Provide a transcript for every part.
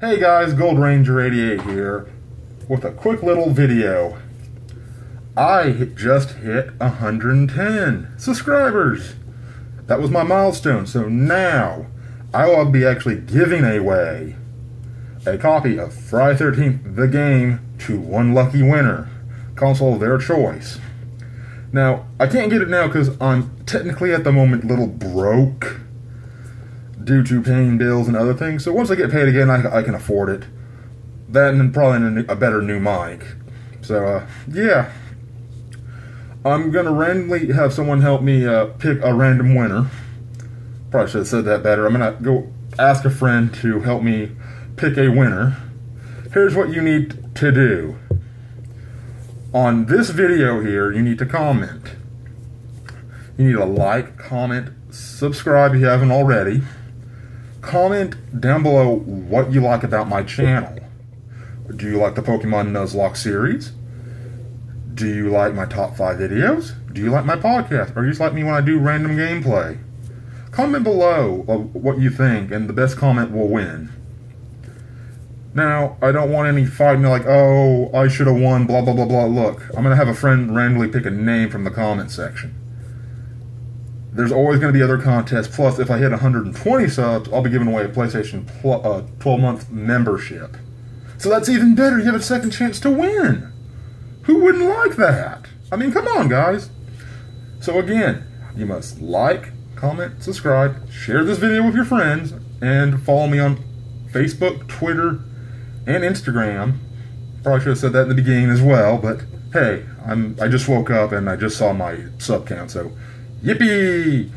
Hey guys, Gold Ranger 88 here with a quick little video. I just hit 110 subscribers. That was my milestone. So now I will be actually giving away a copy of Friday 13th, the game, to one lucky winner, console of their choice. Now, I can't get it now because I'm technically at the moment a little broke due to paying bills and other things. So once I get paid again, I, I can afford it. That and probably a, better new mic. So uh, yeah, I'm gonna randomly have someone help me uh, pick a random winner. Probably should have said that better. I'm gonna go ask a friend to help me pick a winner. Here's what you need to do. On this video here, you need to comment. You need to like, comment, subscribe if you haven't already comment down below what you like about my channel. Do you like the Pokemon Nuzlocke series? Do you like my top 5 videos? Do you like my podcast? Or you just like me when I do random gameplay? Comment below what you think, and the best comment will win. Now, I don't want any fighting like, oh, I should have won, blah, blah, blah, blah. Look, I'm going to have a friend randomly pick a name from the comment section there's always going to be other contests. Plus, if I hit 120 subs, I'll be giving away a PlayStation 12 uh, month membership. So that's even better. You have a second chance to win. Who wouldn't like that? I mean, come on, guys. So again, you must like, comment, subscribe, share this video with your friends, and follow me on Facebook, Twitter, and Instagram. Probably should have said that in the beginning as well, but hey, I'm I just woke up and I just saw my sub count, so Yippee!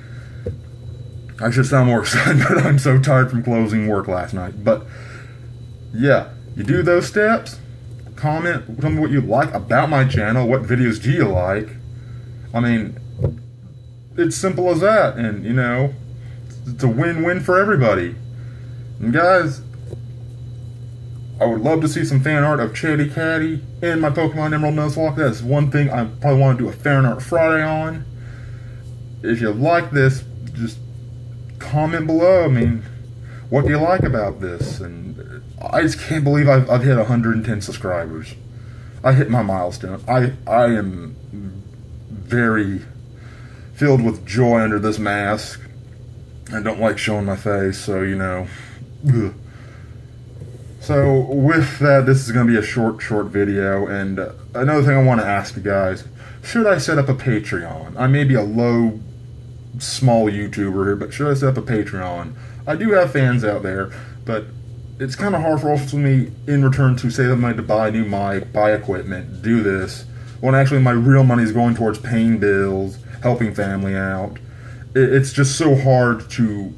I should sound more excited, but I'm so tired from closing work last night. But yeah, you do those steps. Comment, tell me what you like about my channel. What videos do you like? I mean, it's simple as that, and you know, it's a win-win for everybody. And guys, I would love to see some fan art of Chatty Catty and my Pokemon Emerald Nuzlocke. That's one thing I probably want to do a fan art Friday on if you like this, just comment below. I mean, what do you like about this? And I just can't believe I've, I've hit 110 subscribers. I hit my milestone. I I am very filled with joy under this mask. I don't like showing my face, so you know. Ugh. So with that, this is going to be a short, short video. And another thing I want to ask you guys: Should I set up a Patreon? I may be a low small YouTuber here, but should I set up a Patreon? I do have fans out there, but it's kind of hard for me in return to say that I'm to buy new mic, buy equipment, do this, when actually my real money is going towards paying bills, helping family out. It's just so hard to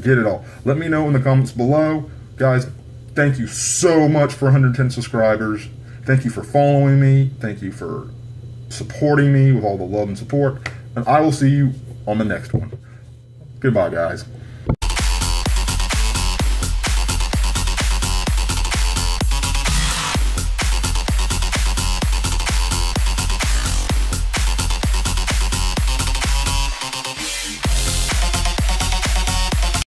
get it all. Let me know in the comments below. Guys, thank you so much for 110 subscribers. Thank you for following me. Thank you for supporting me with all the love and support. And I will see you on the next one. Goodbye, guys.